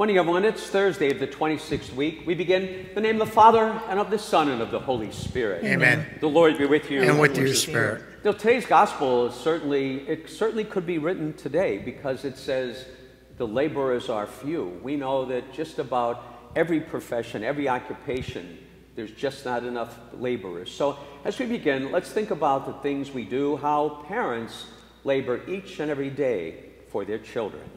Morning, everyone. It's Thursday of the 26th week. We begin in the name of the Father, and of the Son, and of the Holy Spirit. Amen. The Lord be with you. And with your spirit. Now, today's gospel is certainly, it certainly could be written today because it says, the laborers are few. We know that just about every profession, every occupation, there's just not enough laborers. So, as we begin, let's think about the things we do, how parents labor each and every day for their children.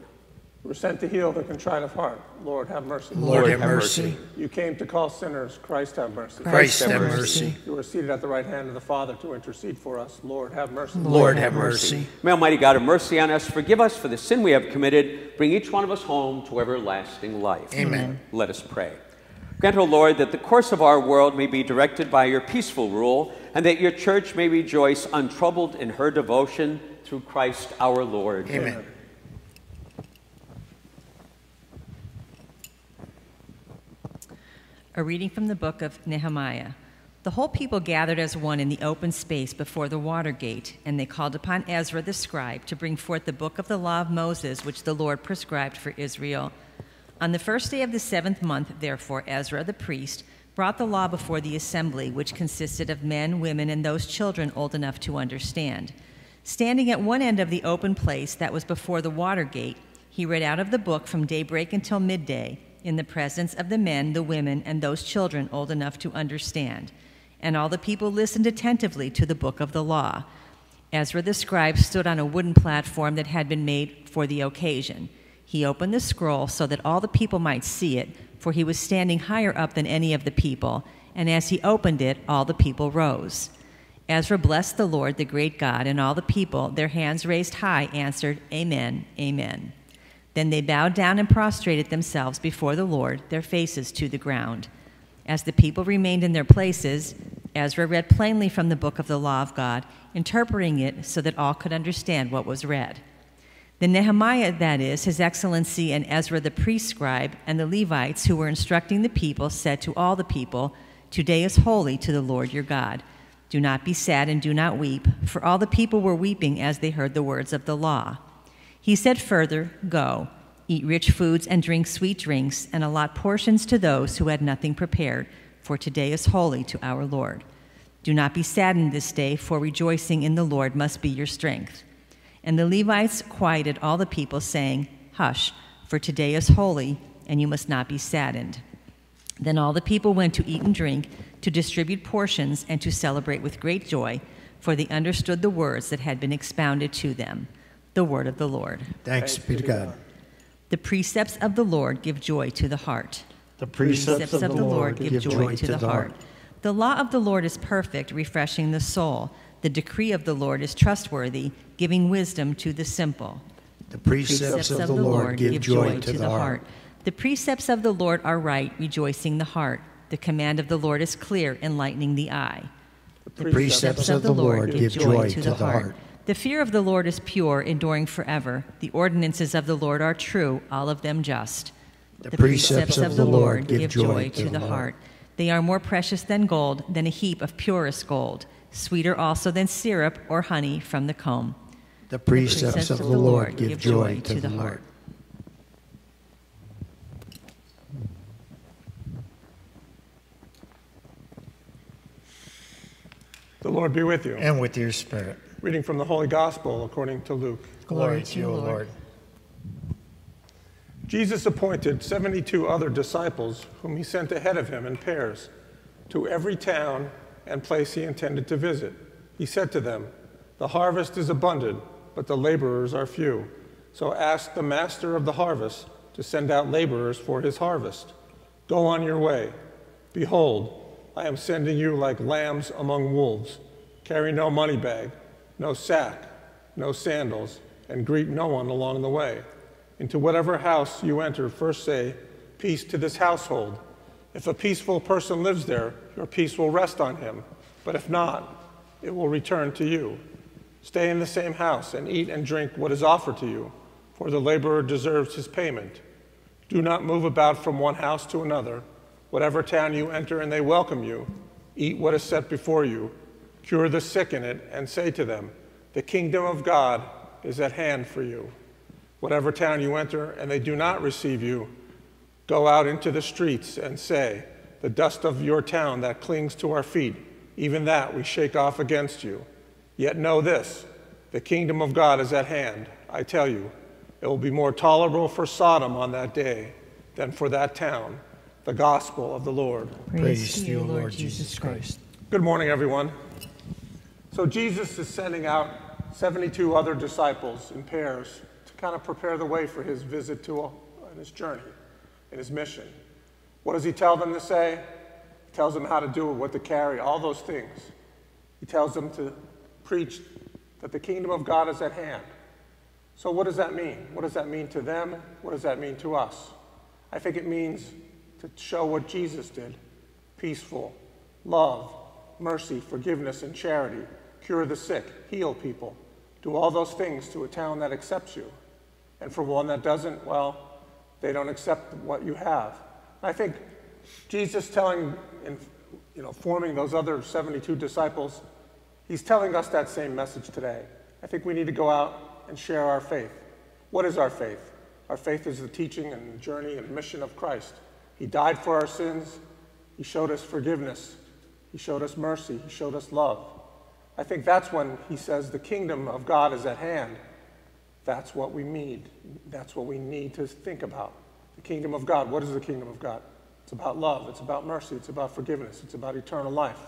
You were sent to heal the contrite of heart. Lord, have mercy. Lord, have mercy. You came to call sinners. Christ, have mercy. Christ, have mercy. You are seated at the right hand of the Father to intercede for us. Lord, have mercy. Lord, have mercy. May Almighty God have mercy on us, forgive us for the sin we have committed, bring each one of us home to everlasting life. Amen. Let us pray. Grant, O Lord, that the course of our world may be directed by your peaceful rule, and that your church may rejoice untroubled in her devotion through Christ our Lord. Amen. A reading from the book of Nehemiah. The whole people gathered as one in the open space before the water gate, and they called upon Ezra the scribe to bring forth the book of the law of Moses, which the Lord prescribed for Israel. On the first day of the seventh month, therefore, Ezra the priest brought the law before the assembly, which consisted of men, women, and those children old enough to understand. Standing at one end of the open place that was before the water gate, he read out of the book from daybreak until midday in the presence of the men, the women, and those children old enough to understand. And all the people listened attentively to the book of the law. Ezra the scribe stood on a wooden platform that had been made for the occasion. He opened the scroll so that all the people might see it, for he was standing higher up than any of the people. And as he opened it, all the people rose. Ezra blessed the Lord, the great God, and all the people, their hands raised high, answered, Amen, Amen. Then they bowed down and prostrated themselves before the Lord, their faces to the ground. As the people remained in their places, Ezra read plainly from the book of the law of God, interpreting it so that all could understand what was read. The Nehemiah, that is, His Excellency, and Ezra the priest scribe, and the Levites who were instructing the people, said to all the people, Today is holy to the Lord your God. Do not be sad and do not weep, for all the people were weeping as they heard the words of the law. He said further, Go, eat rich foods and drink sweet drinks, and allot portions to those who had nothing prepared, for today is holy to our Lord. Do not be saddened this day, for rejoicing in the Lord must be your strength. And the Levites quieted all the people, saying, Hush, for today is holy, and you must not be saddened. Then all the people went to eat and drink, to distribute portions, and to celebrate with great joy, for they understood the words that had been expounded to them the word of the Lord. Thanks be to God. The precepts of the Lord give joy to the heart. The precepts of the Lord give joy to the heart. The law of the Lord is perfect, refreshing the soul. The decree of the Lord is trustworthy, giving wisdom to the simple. The precepts of the Lord give joy to the heart. The precepts of the Lord are right, rejoicing the heart. The command of the Lord is clear, enlightening the eye. The precepts of the Lord give joy to the heart. The fear of the Lord is pure, enduring forever. The ordinances of the Lord are true, all of them just. The precepts of the Lord give joy to the heart. They are more precious than gold, than a heap of purest gold, sweeter also than syrup or honey from the comb. The precepts of the Lord give joy to the heart. The Lord be with you. And with your spirit. Reading from the Holy Gospel according to Luke. Glory to you, O Lord. Jesus appointed 72 other disciples, whom he sent ahead of him in pairs, to every town and place he intended to visit. He said to them, The harvest is abundant, but the laborers are few. So ask the master of the harvest to send out laborers for his harvest. Go on your way. Behold, I am sending you like lambs among wolves. Carry no money bag, no sack, no sandals, and greet no one along the way. Into whatever house you enter, first say, Peace to this household. If a peaceful person lives there, your peace will rest on him. But if not, it will return to you. Stay in the same house and eat and drink what is offered to you, for the laborer deserves his payment. Do not move about from one house to another. Whatever town you enter and they welcome you, eat what is set before you, cure the sick in it, and say to them, The kingdom of God is at hand for you. Whatever town you enter and they do not receive you, Go out into the streets and say, The dust of your town that clings to our feet, even that we shake off against you. Yet know this the kingdom of God is at hand. I tell you, it will be more tolerable for Sodom on that day than for that town. The gospel of the Lord. Praise, to you, Lord Jesus Christ. Good morning, everyone. So, Jesus is sending out 72 other disciples in pairs to kind of prepare the way for his visit to and his journey and his mission. What does he tell them to say? He tells them how to do it, what to carry, all those things. He tells them to preach that the kingdom of God is at hand. So, what does that mean? What does that mean to them? What does that mean to us? I think it means to show what Jesus did peaceful, love, mercy, forgiveness, and charity, cure the sick, heal people, do all those things to a town that accepts you. And for one that doesn't, well, they don't accept what you have. I think Jesus telling, in, you know, forming those other 72 disciples, he's telling us that same message today. I think we need to go out and share our faith. What is our faith? Our faith is the teaching and journey and mission of Christ. He died for our sins. He showed us forgiveness. He showed us mercy. He showed us love. I think that's when he says the kingdom of God is at hand. That's what we need. That's what we need to think about. The kingdom of God. What is the kingdom of God? It's about love. It's about mercy. It's about forgiveness. It's about eternal life.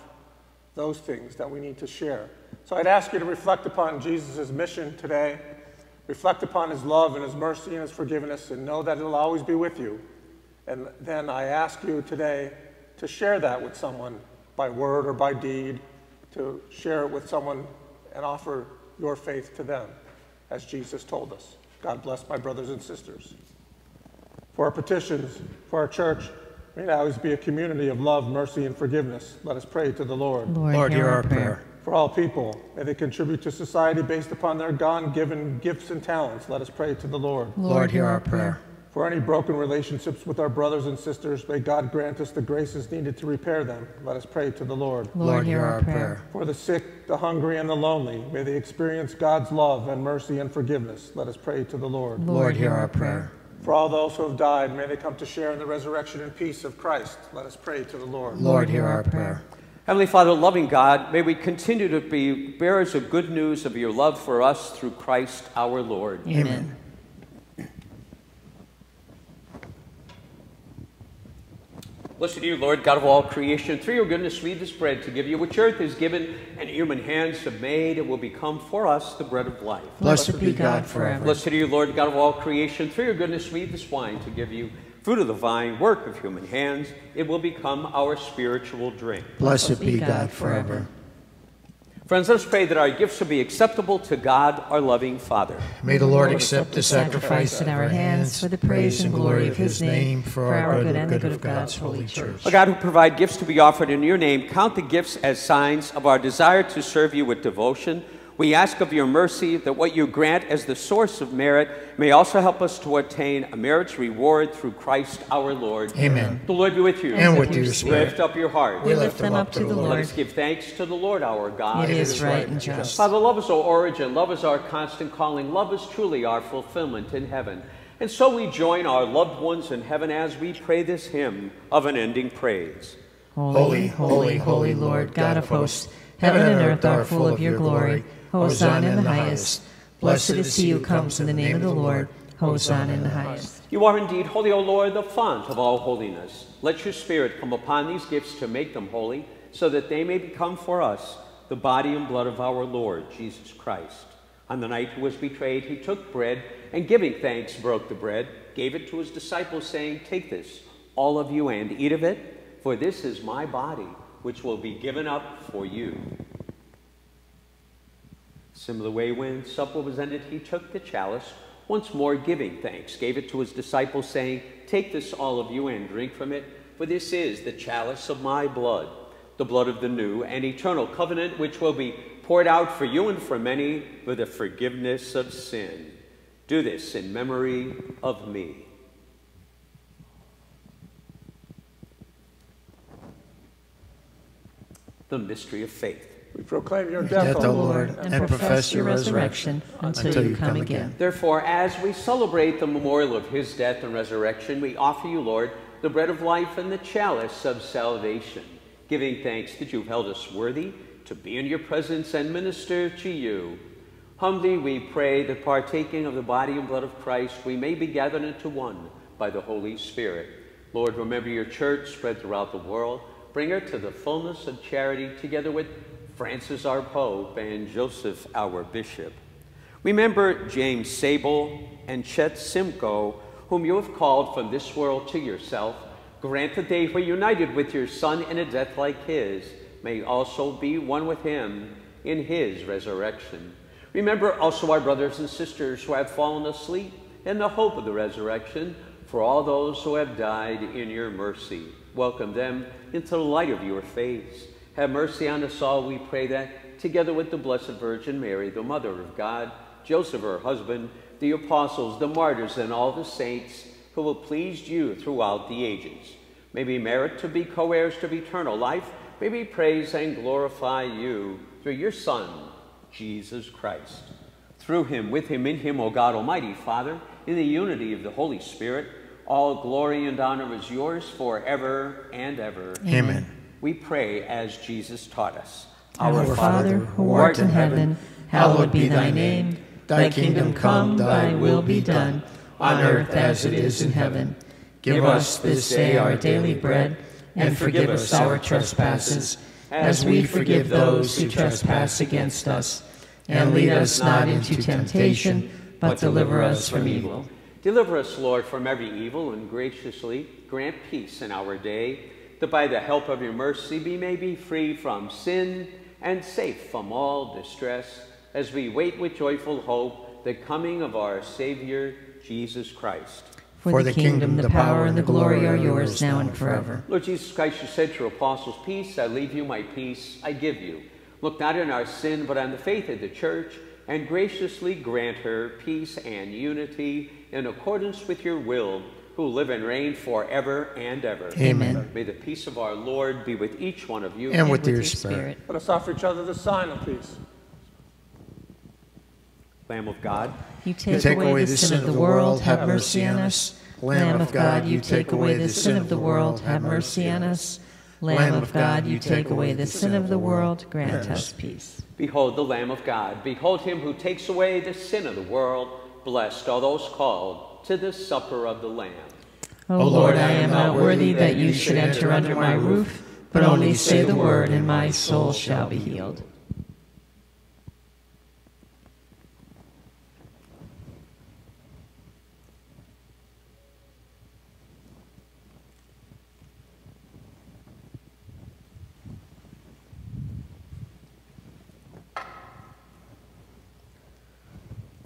Those things that we need to share. So I'd ask you to reflect upon Jesus' mission today. Reflect upon his love and his mercy and his forgiveness and know that it'll always be with you. And then I ask you today to share that with someone by word or by deed, to share it with someone and offer your faith to them, as Jesus told us. God bless my brothers and sisters. For our petitions, for our church, may it always be a community of love, mercy, and forgiveness. Let us pray to the Lord. Lord, Lord hear our prayer. For all people, may they contribute to society based upon their God given gifts and talents. Let us pray to the Lord. Lord, hear our prayer. For any broken relationships with our brothers and sisters, may God grant us the graces needed to repair them. Let us pray to the Lord. Lord, hear our prayer. For the sick, the hungry, and the lonely, may they experience God's love and mercy and forgiveness. Let us pray to the Lord. Lord, hear our prayer. For all those who have died, may they come to share in the resurrection and peace of Christ. Let us pray to the Lord. Lord, hear our prayer. Heavenly Father, loving God, may we continue to be bearers of good news of your love for us through Christ our Lord. Amen. Blessed are you, Lord, God of all creation. Through your goodness, we this bread to give you which earth is given and human hands have made. It will become for us the bread of life. Blessed be God forever. Blessed are you, Lord, God of all creation. Through your goodness, we this wine to give you fruit of the vine, work of human hands. It will become our spiritual drink. Blessed be God forever. Friends, let us pray that our gifts will be acceptable to God, our loving Father. May the Lord accept the sacrifice in our hands for the praise and glory of his name, for our good and the good of God's holy church. O oh God, who provide gifts to be offered in your name, count the gifts as signs of our desire to serve you with devotion. We ask of your mercy that what you grant as the source of merit may also help us to attain a merit's reward through Christ our Lord. Amen. The Lord be with you. And with your spirit. Lift up your heart. We lift them up to the Let Lord. us give thanks to the Lord our God. It is right and just. Father, love is our origin, love is our constant calling, love is truly our fulfillment in heaven. And so we join our loved ones in heaven as we pray this hymn of unending praise. Holy, holy, holy Lord, God of hosts, heaven and earth are full of your glory. Hosanna in the highest. Blessed is he who comes in the name of the Lord. Hosanna in the highest. You are indeed holy, O Lord, the font of all holiness. Let your Spirit come upon these gifts to make them holy, so that they may become for us the body and blood of our Lord Jesus Christ. On the night he was betrayed, he took bread, and giving thanks, broke the bread, gave it to his disciples, saying, Take this, all of you, and eat of it, for this is my body, which will be given up for you. Similar way, when supper was ended, he took the chalice, once more giving thanks, gave it to his disciples, saying, Take this, all of you, and drink from it, for this is the chalice of my blood, the blood of the new and eternal covenant, which will be poured out for you and for many for the forgiveness of sin. Do this in memory of me. The mystery of faith. We proclaim your death, death, O O Lord, Lord, and profess your resurrection until you come again. Therefore, as we celebrate the memorial of his death and resurrection, we offer you, Lord, the bread of life and the chalice of salvation, giving thanks that you've held us worthy to be in your presence and minister to you. Humbly we pray that partaking of the body and blood of Christ, we may be gathered into one by the Holy Spirit. Lord, remember your church spread throughout the world. Bring her to the fullness of charity together with Francis our Pope and Joseph our Bishop. Remember James Sable and Chet Simcoe, whom you have called from this world to yourself. Grant that they were united with your Son in a death like his, may also be one with him in his resurrection. Remember also our brothers and sisters who have fallen asleep in the hope of the resurrection, for all those who have died in your mercy. Welcome them into the light of your face. Have mercy on us all, we pray that, together with the Blessed Virgin Mary, the Mother of God, Joseph, her husband, the apostles, the martyrs, and all the saints who have pleased you throughout the ages, may we merit to be co heirs of eternal life, may we praise and glorify you through your Son, Jesus Christ. Through him, with him, in him, O God Almighty Father, in the unity of the Holy Spirit, all glory and honor is yours forever and ever. Amen. We pray as Jesus taught us. Our Father, who art in heaven, hallowed be thy name. Thy kingdom come, thy will be done, on earth as it is in heaven. Give us this day our daily bread, and forgive us our trespasses, as we forgive those who trespass against us. And lead us not into temptation, but deliver us from evil. Deliver us, Lord, from every evil, and graciously grant peace in our day, that by the help of your mercy we may be free from sin and safe from all distress, as we wait with joyful hope the coming of our Savior, Jesus Christ. For the kingdom, the power, and the glory are yours now and forever. Lord Jesus Christ, you said to your apostles, Peace I leave you, my peace I give you. Look not on our sin, but on the faith of the church, and graciously grant her peace and unity in accordance with your will, who live and reign forever and ever. Amen. May the peace of our Lord be with each one of you. And with your spirit. Let us offer each other the sign of peace. Lamb of God, You take, away the sin of the world, have mercy on us. Lamb of God, you take away the sin of the world, have mercy on us. Lamb of God, you take away the sin of the world, grant us peace. behold the Lamb of God. Behold him who takes away the sin of the world. Blessed are those called to the supper of the Lamb. O Lord, I am not worthy that you should enter under my roof, but only say the word, and my soul shall be healed.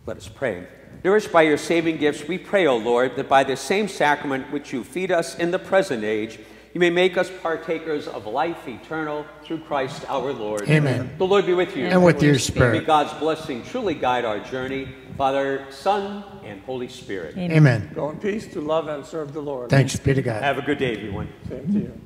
Let us pray. Nourished by your saving gifts, we pray, O Lord, that by the same sacrament which you feed us in the present age, you may make us partakers of life eternal through Christ our Lord. Amen. The Lord be with you. And with your spirit. May. God's blessing truly guide our journey, Father, Son, and Holy Spirit. Amen. Go in peace to love and serve the Lord. Thanks be to God. Have a good day, everyone. Same to you.